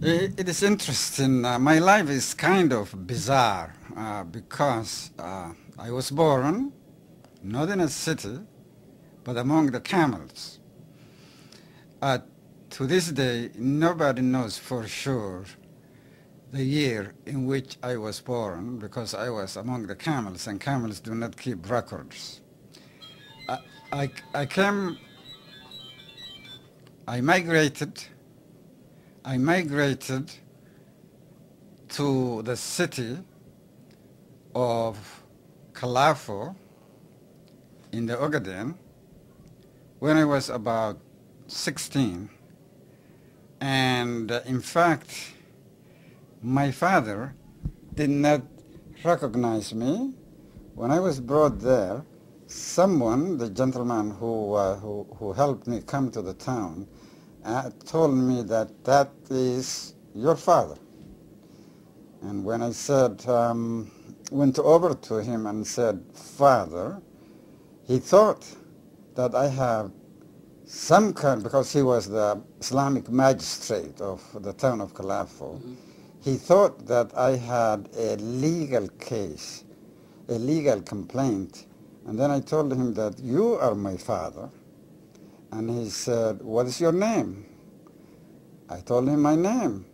It, is interesting. Uh, my life is kind of bizarre uh, because uh, I was born not in a city, but among the camels. Uh, to this day, nobody knows for sure the year in which I was born because I was among the camels and camels do not keep records. I, I, I came, I migrated, I migrated to the city of Kalafo in the Ogaden when I was about 16 and uh, in fact my father did not recognize me. When I was brought there, someone, the gentleman who, uh, who, who, helped me come to the town, uh, told me that that is your father. And when I said, um, went over to him and said, Father, he thought that I have some kind, because he was the Islamic magistrate of the town of Kalafo, mm -hmm he thought that I had a legal case, a legal complaint. And then I told him that you are my father. And he said, what is your name? I told him my name.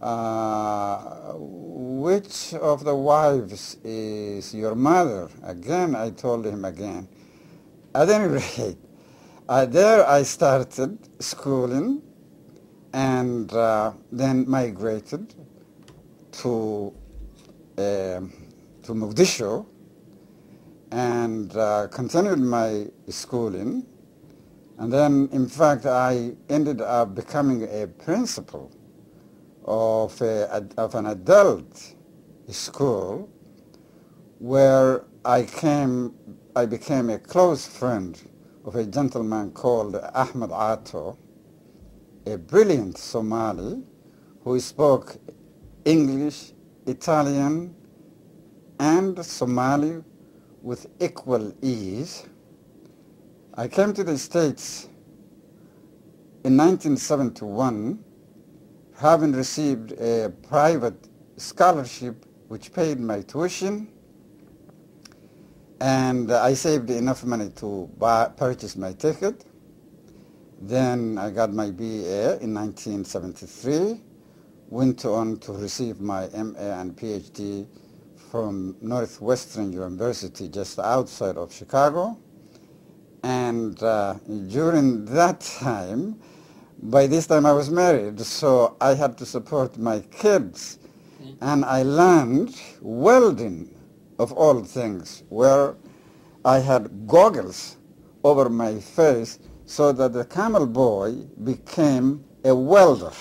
Uh, which of the wives is your mother? Again, I told him again. At any rate, uh, there I started schooling and uh, then migrated to uh, to Mogadishu and uh, continued my schooling. And then, in fact, I ended up becoming a principal of, a, of an adult school where I came, I became a close friend of a gentleman called Ahmed Aato, a brilliant Somali who spoke English, Italian, and Somali with equal ease. I came to the States in 1971 having received a private scholarship which paid my tuition and I saved enough money to buy, purchase my ticket then I got my BA in 1973, went on to receive my MA and PhD from Northwestern University just outside of Chicago. And uh, during that time, by this time I was married, so I had to support my kids. And I learned welding, of all things, where I had goggles over my face so that the camel boy became a welder.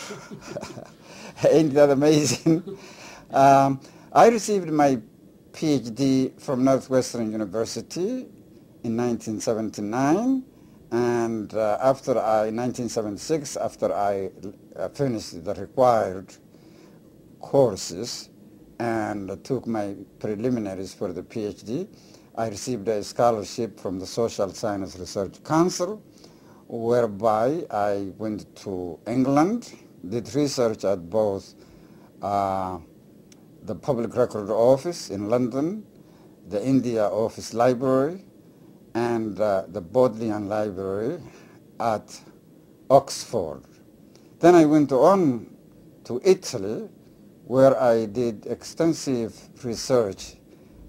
Ain't that amazing? um, I received my PhD from Northwestern University in 1979 and uh, after I, in 1976, after I uh, finished the required courses and took my preliminaries for the PhD, I received a scholarship from the Social Science Research Council whereby I went to England, did research at both uh, the Public Record Office in London, the India Office Library, and uh, the Bodleian Library at Oxford. Then I went on to Italy, where I did extensive research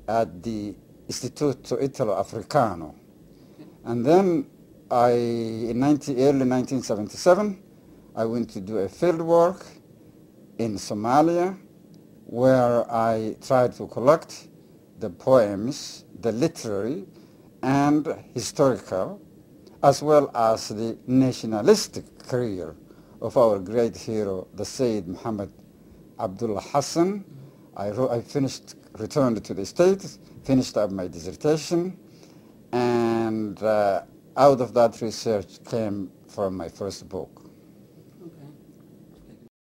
at the Istituto Italo-Africano. And then I, in 19, early 1977, I went to do a field work in Somalia where I tried to collect the poems, the literary and historical, as well as the nationalistic career of our great hero, the Sayyid Muhammad Abdullah Hassan. I, I finished, returned to the States, finished up my dissertation, and uh, out of that research came from my first book.